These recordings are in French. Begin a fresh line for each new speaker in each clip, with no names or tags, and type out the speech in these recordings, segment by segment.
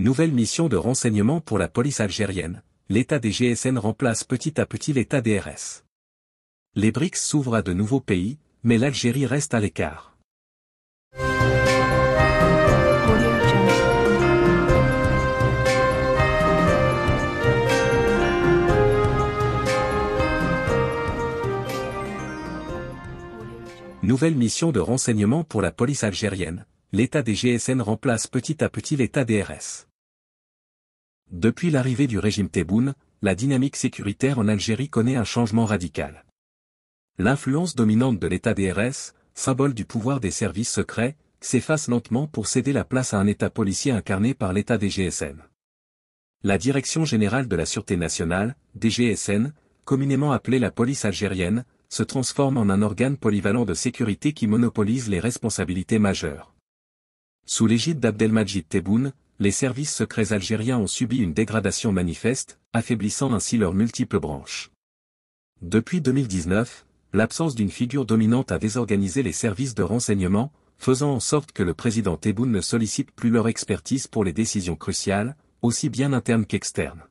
Nouvelle mission de renseignement pour la police algérienne, l'État des GSN remplace petit à petit l'État des RS. Les BRICS s'ouvrent à de nouveaux pays, mais l'Algérie reste à l'écart. Nouvelle mission de renseignement pour la police algérienne, l'État des GSN remplace petit à petit l'État des RS. Depuis l'arrivée du régime Tebboune, la dynamique sécuritaire en Algérie connaît un changement radical. L'influence dominante de l'État des RS, symbole du pouvoir des services secrets, s'efface lentement pour céder la place à un État policier incarné par l'État des GSN. La Direction générale de la Sûreté nationale, DGSN, communément appelée la police algérienne, se transforme en un organe polyvalent de sécurité qui monopolise les responsabilités majeures. Sous l'égide d'Abdelmajid Tebboune, les services secrets algériens ont subi une dégradation manifeste, affaiblissant ainsi leurs multiples branches. Depuis 2019, l'absence d'une figure dominante a désorganisé les services de renseignement, faisant en sorte que le président Tebboune ne sollicite plus leur expertise pour les décisions cruciales, aussi bien internes qu'externes.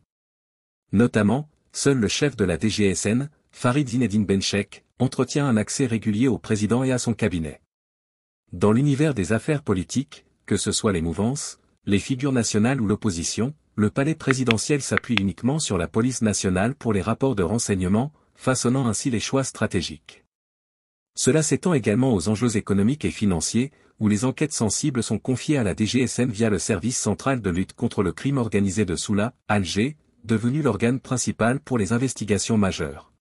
Notamment, seul le chef de la DGSN, Farid Zinedine Benchek, entretient un accès régulier au président et à son cabinet. Dans l'univers des affaires politiques, que ce soit les mouvances, les figures nationales ou l'opposition, le palais présidentiel s'appuie uniquement sur la police nationale pour les rapports de renseignement, façonnant ainsi les choix stratégiques. Cela s'étend également aux enjeux économiques et financiers, où les enquêtes sensibles sont confiées à la DGSN via le service central de lutte contre le crime organisé de Soula, Alger, devenu l'organe principal pour les investigations majeures.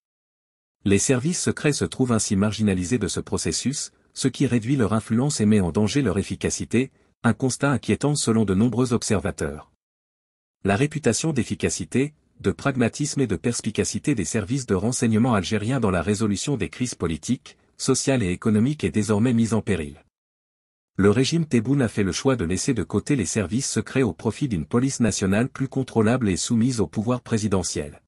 Les services secrets se trouvent ainsi marginalisés de ce processus, ce qui réduit leur influence et met en danger leur efficacité, un constat inquiétant selon de nombreux observateurs. La réputation d'efficacité, de pragmatisme et de perspicacité des services de renseignement algériens dans la résolution des crises politiques, sociales et économiques est désormais mise en péril. Le régime Tebboune a fait le choix de laisser de côté les services secrets au profit d'une police nationale plus contrôlable et soumise au pouvoir présidentiel.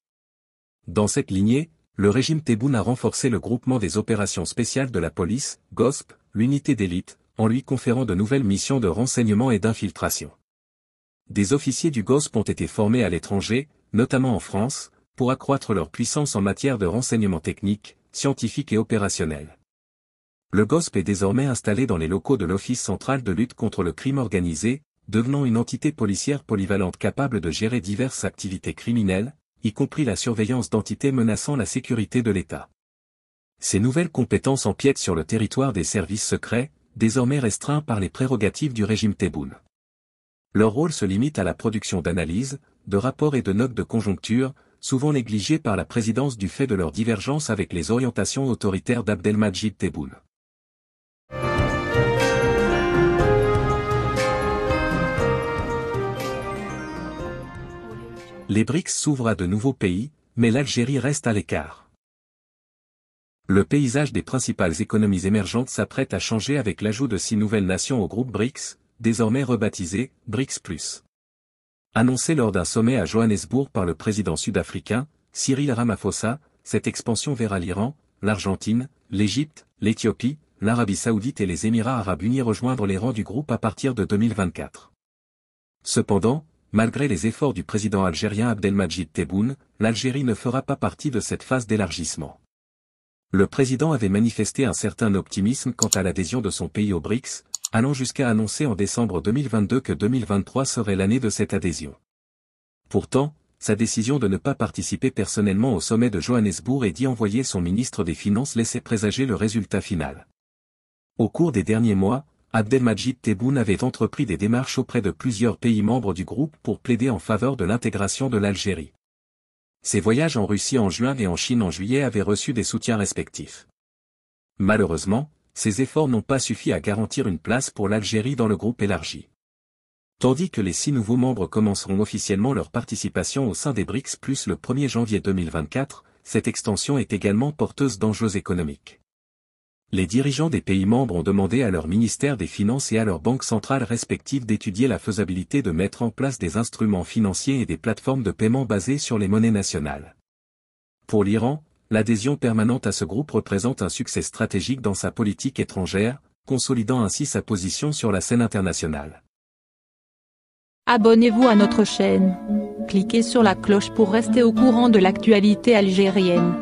Dans cette lignée, le régime Tebboune a renforcé le groupement des opérations spéciales de la police, GOSP, l'unité d'élite, en lui conférant de nouvelles missions de renseignement et d'infiltration. Des officiers du GOSP ont été formés à l'étranger, notamment en France, pour accroître leur puissance en matière de renseignement technique, scientifique et opérationnel. Le GOSP est désormais installé dans les locaux de l'Office central de lutte contre le crime organisé, devenant une entité policière polyvalente capable de gérer diverses activités criminelles, y compris la surveillance d'entités menaçant la sécurité de l'État. Ces nouvelles compétences empiètent sur le territoire des services secrets, désormais restreints par les prérogatives du régime Tebboune. Leur rôle se limite à la production d'analyses, de rapports et de notes de conjoncture, souvent négligés par la présidence du fait de leur divergence avec les orientations autoritaires d'Abdelmajid Tebboune. les BRICS s'ouvrent à de nouveaux pays, mais l'Algérie reste à l'écart. Le paysage des principales économies émergentes s'apprête à changer avec l'ajout de six nouvelles nations au groupe BRICS, désormais rebaptisé BRICS+. Annoncé lors d'un sommet à Johannesburg par le président sud-africain, Cyril Ramaphosa, cette expansion verra l'Iran, l'Argentine, l'Égypte, l'Éthiopie, l'Arabie saoudite et les Émirats arabes unis rejoindre les rangs du groupe à partir de 2024. Cependant, malgré les efforts du président algérien Abdelmajid Tebboune, l'Algérie ne fera pas partie de cette phase d'élargissement. Le président avait manifesté un certain optimisme quant à l'adhésion de son pays aux BRICS, allant jusqu'à annoncer en décembre 2022 que 2023 serait l'année de cette adhésion. Pourtant, sa décision de ne pas participer personnellement au sommet de Johannesburg et d'y envoyer son ministre des Finances laissait présager le résultat final. Au cours des derniers mois, Abdelmajid Tebboune avait entrepris des démarches auprès de plusieurs pays membres du groupe pour plaider en faveur de l'intégration de l'Algérie. Ses voyages en Russie en juin et en Chine en juillet avaient reçu des soutiens respectifs. Malheureusement, ces efforts n'ont pas suffi à garantir une place pour l'Algérie dans le groupe élargi. Tandis que les six nouveaux membres commenceront officiellement leur participation au sein des BRICS plus le 1er janvier 2024, cette extension est également porteuse d'enjeux économiques les dirigeants des pays membres ont demandé à leur ministère des Finances et à leurs banques centrales respectives d'étudier la faisabilité de mettre en place des instruments financiers et des plateformes de paiement basées sur les monnaies nationales. Pour l'Iran, l'adhésion permanente à ce groupe représente un succès stratégique dans sa politique étrangère, consolidant ainsi sa position sur la scène internationale.
Abonnez-vous à notre chaîne. Cliquez sur la cloche pour rester au courant de l'actualité algérienne.